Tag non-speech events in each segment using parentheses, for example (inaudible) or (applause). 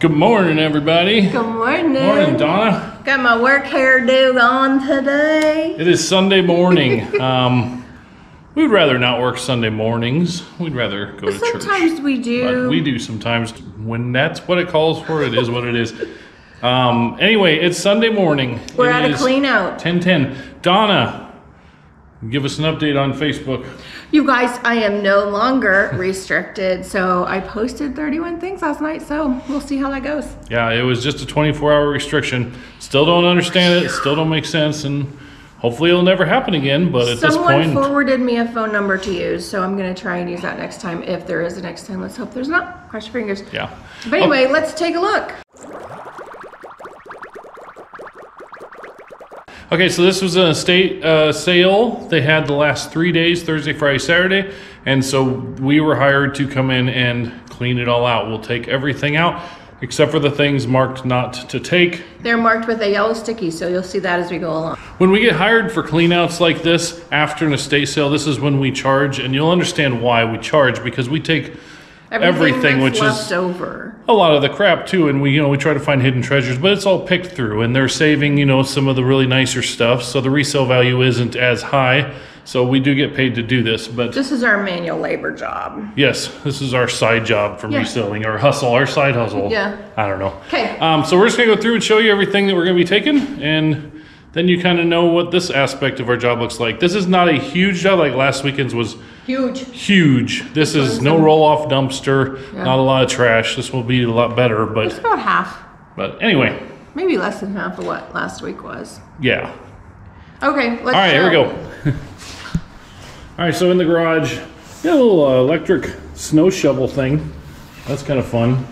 Good morning, everybody. Good morning. Morning, Donna. Got my work hairdo on today. It is Sunday morning. (laughs) um, we'd rather not work Sunday mornings. We'd rather go to church. Sometimes we But do. we do sometimes when that's what it calls for. It is what it is. Um, anyway, it's Sunday morning. We're It at a clean out. 1010. Donna, give us an update on Facebook. You guys, I am no longer (laughs) restricted. So I posted 31 things last night. So we'll see how that goes. Yeah, it was just a 24 hour restriction. Still don't understand it. Still don't make sense. And hopefully it'll never happen again. But at Someone this point, forwarded me a phone number to use. So I'm going to try and use that next time. If there is a next time, let's hope there's not. Cross your fingers. yeah. But anyway, let's take a look. Okay, so this was an estate uh, sale. They had the last three days Thursday, Friday, Saturday. And so we were hired to come in and clean it all out. We'll take everything out except for the things marked not to take. They're marked with a yellow sticky. So you'll see that as we go along. When we get hired for cleanouts like this after an estate sale, this is when we charge. And you'll understand why we charge because we take Everything, that's which is- over. a lot of the crap too and we you know we try to find hidden treasures but it's all picked through and they're saving you know some of the really nicer stuff so the resale value isn't as high so we do get paid to do this but This is our manual labor job. yes this is our side job from Yeah. reselling our hustle our side hustle Yeah. i don't know 'Kay. um, so we're just gonna go through and show you everything that we're gonna be taking and then you kind of know what this aspect of our job looks like this is not a huge job like last weekend's was Huge. huge this is no roll-off dumpster not a lot of trash this will be a lot better but It's about half. but anyway, Maybe less than half of what last week was. yeah. Okay, let's All right, here we go. (laughs) All right, so in the garage, got a little uh, electric snow shovel thing. That's kind of fun.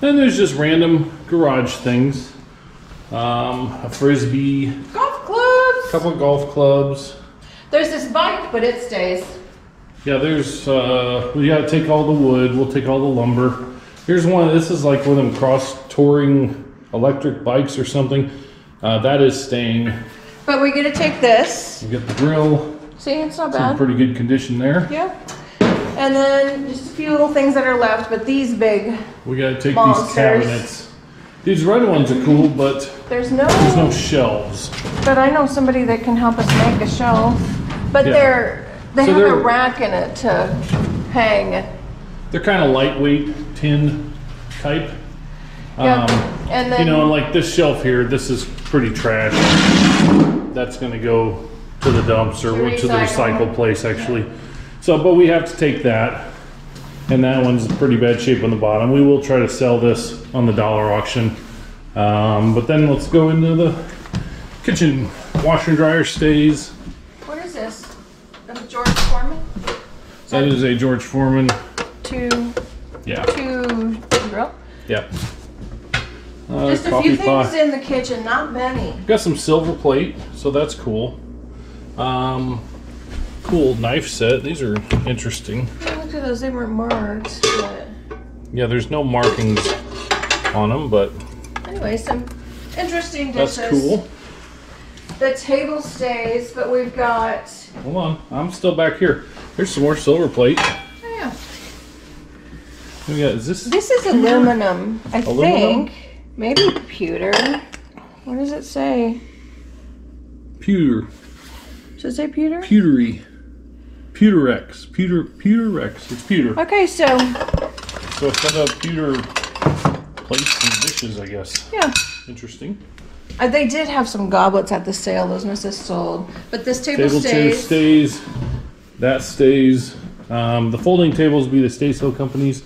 Then there's just random garage things. Um, a frisbee, Golf clubs. a couple of golf clubs. There's this bike, but it stays. Yeah, there's, uh, we gotta take all the wood, we'll take all the lumber. Here's one, this is like one of them cross touring electric bikes or something. Uh, that is staying. But we're gonna take this. We got the grill, See, it's not in bad. pretty good condition there. Yeah. And then just a few little things that are left, but these big, We gotta take these Monsters. cabinets. These red ones are cool, but there's no, there's no shelves. but I know somebody that can help us make a shelf. But Yeah. they're, they So have they're- a rack in it to hang. They're kind of lightweight tin type. Yeah. Um, And then. you know, like this shelf here, this is pretty trash. That's gonna go to the dumps or To to the recycle. recycle place actually. So, but we have to take that. And that one's in pretty bad shape on the bottom. We will try to sell this on the dollar auction. Um, but then let's go into the kitchen. Washer and dryer stays. What is this? A George Foreman? That is a George Foreman. Two, Yeah. two grill? Yeah. Uh, Just a few pot. things in the kitchen, not many. Got some silver plate, so that's cool. Um, cool knife set. These are interesting. Oh, I looked at those, they weren't marked, but Yeah, there's no markings on them, but anyway, some interesting dishes. that's dishes. cool. The table stays, but we've got, Hold on, I'm still back here. There's some more silver plate. oh yeah. Oh, we got, is this? This is aluminum, I Aluminum? think. Maybe pewter. What does it say? Pewter, Does it say pewter? pewtery, pewterex, pewter, pewterex. It's pewter. Okay, so, So it's got a pewter plates and dishes, I guess. yeah. Interesting. Uh, they did have some goblets at the sale. Those must have sold. But this table, stays. Table chair stays. stays. That stays. Um, the folding tables be the Stay Still companies.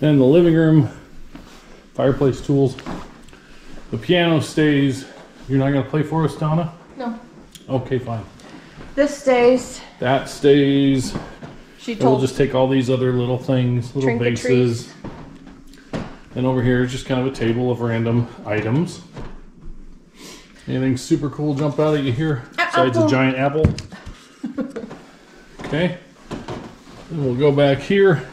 Then the living room, fireplace tools. The piano stays. You're not gonna play for us, Donna? No. Okay, fine. This stays. That stays. She And we'll just take all these other little things, little bases. And over here is just kind of a table of random items. Anything super cool jump out at you here? Besides a giant apple. (laughs) okay. Then we'll go back here.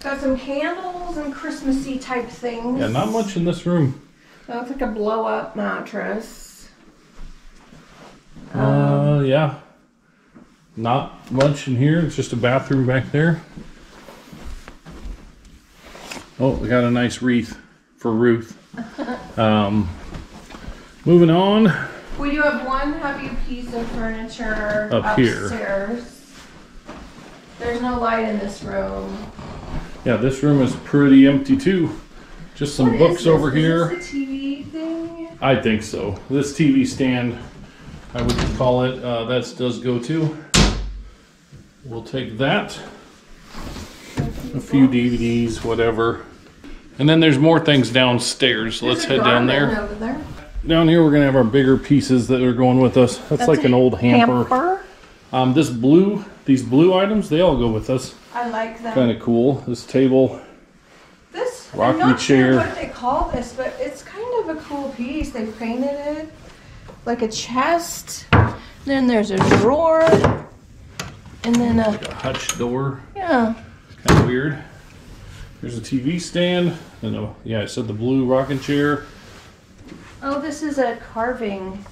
Got some candles and Christmassy type things. Yeah, not much in this room. That's like a blow up mattress. Uh, yeah. Not much in here. It's just a bathroom back there. Oh, we got a nice wreath for Ruth. (laughs) Um, moving on. We do have one heavy piece of furniture Up here. upstairs. There's no light in this room. Yeah, this room is pretty empty too. Just some What books over Is here. this the TV thing? I think so. This TV stand, I would call it, uh, that does go to. We'll take that. A few DVDs, whatever. And then there's more things downstairs. Let's head down there. There. Down here, we're gonna have our bigger pieces that are going with us. That's, like an old hamper. Um, this blue, these blue items, they all go with us. I like them. Kind of cool. This table, This I'm Rocking chair. sure what they call this, but it's kind of a cool piece. They painted it like a chest. Then there's a drawer, and then a a hutch door. yeah. Kind of weird. There's a TV stand. And a, yeah, I said the blue rocking chair. Oh, this is a carving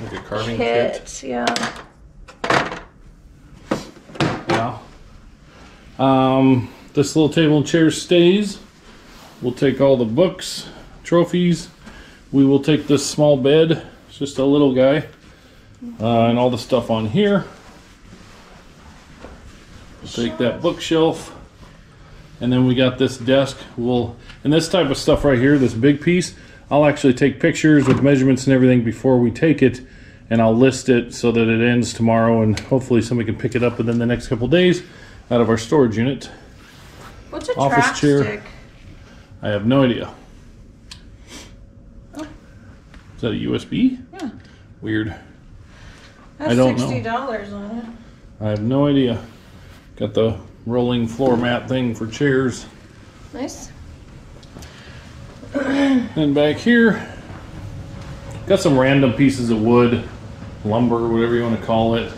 Like a carving kit. kit. Yeah. Yeah. Um, this little table and chair stays. We'll take all the books, trophies. We will take this small bed. Just a little guy. Uh, and all the stuff on here. We'll take that bookshelf. And then we got this desk. We'll, and this type of stuff right here, this big piece, I'll actually take pictures with measurements and everything before we take it. And I'll list it so that it ends tomorrow and hopefully somebody can pick it up within the next couple days out of our storage unit. What's a Office chair. stick? I have no idea. Oh. Is that a USB? Yeah. Weird. That's I don't sixty dollars on it. I have no idea. Got the rolling floor mat thing for chairs. Nice. And back here, got some random pieces of wood, lumber, whatever you want to call it.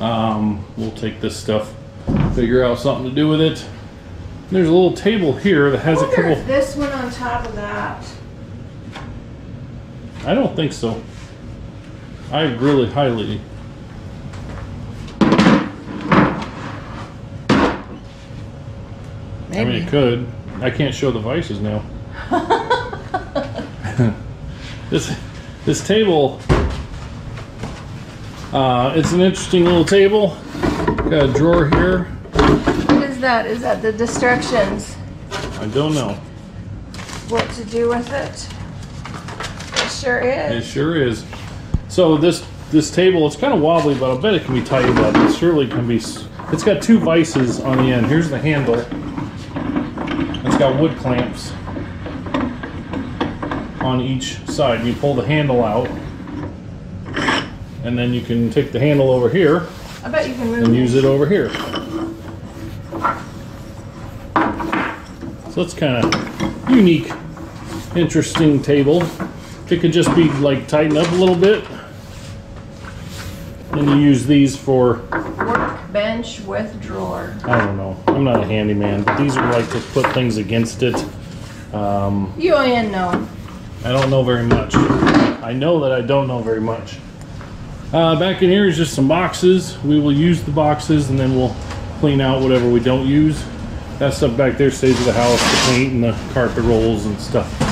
Um, we'll take this stuff, figure out something to do with it. There's a little table here that has a couple. if this one on top of that. I don't think so. I really highly. I mean, it could. I can't show the vices now. (laughs) this this table. Uh, it's an interesting little table. Got a drawer here. What is that? Is that the distractions? I don't know. What to do with it? It sure It is. sure is. So this this table, it's kind of wobbly, but I bet it can be tightened up. It surely can be. It's got two vices on the end. Here's the handle. It's got wood clamps on each side. You pull the handle out, and then you can take the handle over here I bet you can move. and use it over here. So it's kind of unique, interesting table. It could just be like tightened up a little bit. And you use these for, Workbench with drawer. I don't know, I'm not a handyman, but these are like to put things against it. Um, You ain't know. I don't know very much. I know that I don't know very much. Uh, back in here is just some boxes. We will use the boxes and then we'll clean out whatever we don't use. That stuff back there stays with the house, the paint and the carpet rolls and stuff.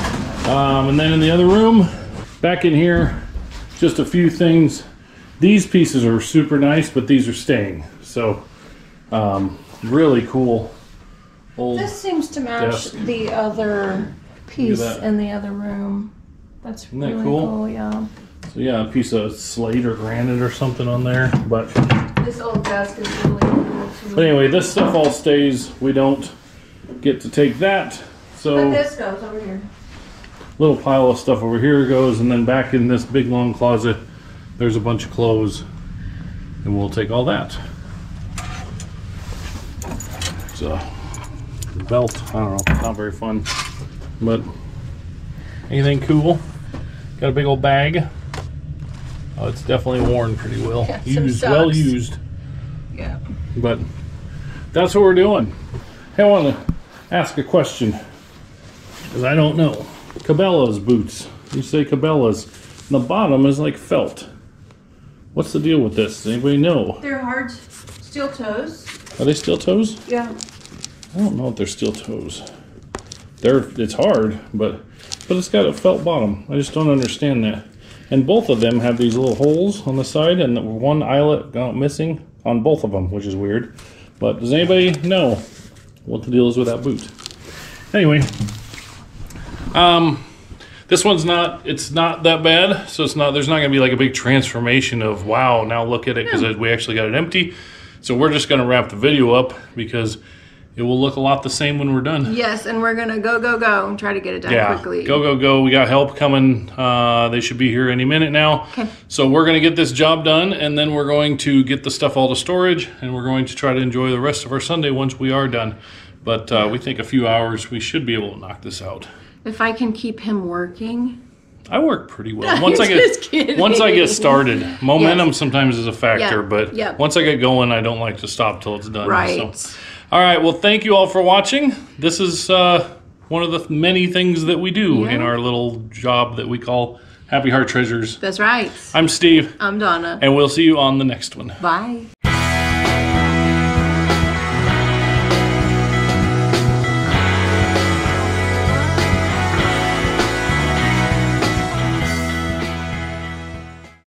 Um, and then in the other room, back in here, just a few things. These pieces are super nice, but these are staying. So, um, really cool. Old. This seems to match Desk. the other piece in the other room. That's that really cool? cool? Yeah. So yeah, a piece of slate or granite or something on there, but This old desk is really cool too. But anyway, this stuff all stays. We don't get to take that. So But So this goes over here. Little pile of stuff over here goes, and then back in this big long closet, there's a bunch of clothes, and we'll take all that. So the belt, I don't know, not very fun, but anything cool? Got a big old bag. Oh, it's definitely worn pretty well. Yeah, used, well used. Yeah. But that's what we're doing. Hey, I want to ask a question because I don't know. Cabela's boots. You say Cabela's. And the bottom is like felt. What's the deal with this? Does anybody know? They're hard steel toes. Are they steel toes? Yeah. I don't know if they're steel toes. they're it's hard, but but it's got a felt bottom. I just don't understand that. And both of them have these little holes on the side, and one eyelet got missing on both of them, which is weird. But does anybody know what the deal is with that boot? Anyway, um, this one's not it's not that bad so it's not there's not going to be like a big transformation of wow now look at it because we actually got it empty. So we're just going to wrap the video up because it will look a lot the same when we're done. Yes, and we're gonna go, go, go and try to get it done yeah. quickly. go go go. We got help coming uh, they should be here any minute now. Okay. so we're going to get this job done and then we're going to get the stuff all to storage and we're going to try to enjoy the rest of our sunday once we are done. But uh, we think a few hours we should be able to knock this out If I can keep him working. I work pretty well. (laughs) Once I get kidding. once I get started, momentum sometimes is a factor, Yeah, but yeah. once I get going, I don't like to stop till it's done. Right. So. All right. Well, thank you all for watching. This is uh, one of the many things that we do in our little job that we call Happy Heart Treasures. That's right. I'm Steve, I'm Donna. and we'll see you on the next one. Bye.